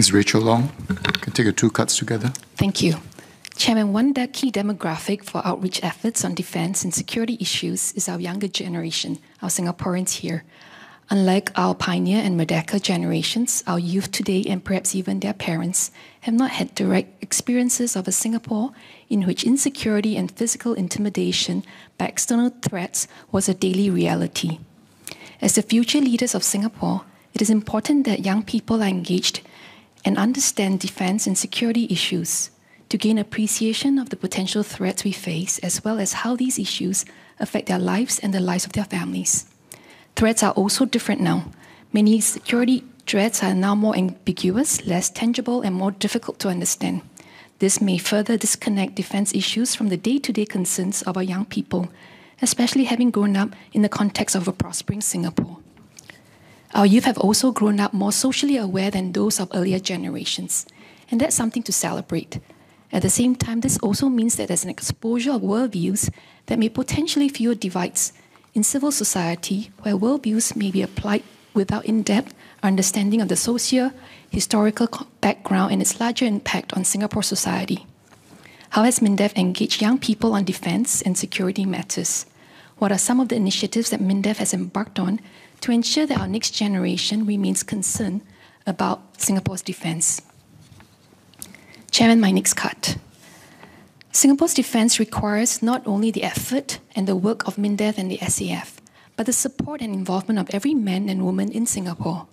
Ms. Rachel Ong, can take your two cards together. Thank you. Chairman, one key demographic for outreach efforts on defense and security issues is our younger generation, our Singaporeans here. Unlike our pioneer and Merdeka generations, our youth today, and perhaps even their parents, have not had direct experiences of a Singapore in which insecurity and physical intimidation by external threats was a daily reality. As the future leaders of Singapore, it is important that young people are engaged and understand defense and security issues to gain appreciation of the potential threats we face, as well as how these issues affect their lives and the lives of their families. Threats are also different now. Many security threats are now more ambiguous, less tangible, and more difficult to understand. This may further disconnect defense issues from the day to day concerns of our young people, especially having grown up in the context of a prospering Singapore. Our youth have also grown up more socially aware than those of earlier generations, and that's something to celebrate. At the same time, this also means that there's an exposure of worldviews that may potentially fuel divides in civil society where worldviews may be applied without in depth understanding of the socio historical background and its larger impact on Singapore society. How has MINDEF engaged young people on defense and security matters? What are some of the initiatives that MINDEF has embarked on to ensure that our next generation remains concerned about Singapore's defense? Chairman, my next cut. Singapore's defense requires not only the effort and the work of MINDEF and the SAF, but the support and involvement of every man and woman in Singapore.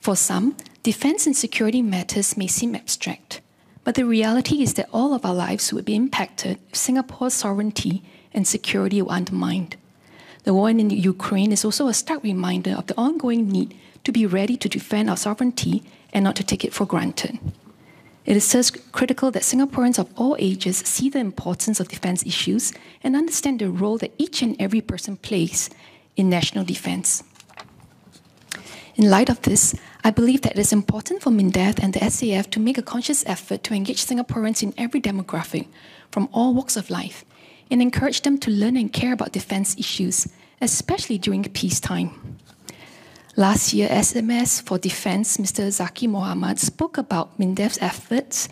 For some, defense and security matters may seem abstract, but the reality is that all of our lives would be impacted if Singapore's sovereignty and security were undermined. The war in Ukraine is also a stark reminder of the ongoing need to be ready to defend our sovereignty and not to take it for granted. It is thus critical that Singaporeans of all ages see the importance of defense issues and understand the role that each and every person plays in national defense. In light of this, I believe that it is important for MINDEF and the SAF to make a conscious effort to engage Singaporeans in every demographic from all walks of life and encourage them to learn and care about defense issues, especially during peacetime. Last year, SMS for Defense, Mr. Zaqy Mohamad spoke about MINDEF's efforts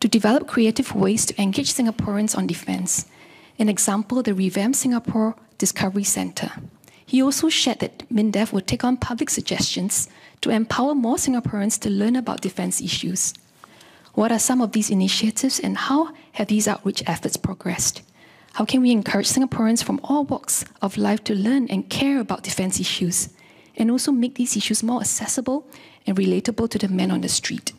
to develop creative ways to engage Singaporeans on defense. An example, the revamped Singapore Discovery Center. He also shared that MINDEF would take on public suggestions to empower more Singaporeans to learn about defense issues. What are some of these initiatives and how have these outreach efforts progressed? How can we encourage Singaporeans from all walks of life to learn and care about defense issues? and also make these issues more accessible and relatable to the men on the street.